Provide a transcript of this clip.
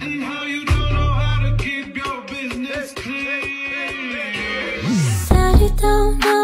And how you don't know how to keep your business clean. Said you don't know